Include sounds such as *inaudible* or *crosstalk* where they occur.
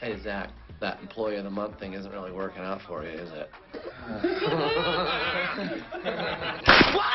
Hey, Zach, that employee of the month thing isn't really working out for you, is it? *laughs* *laughs*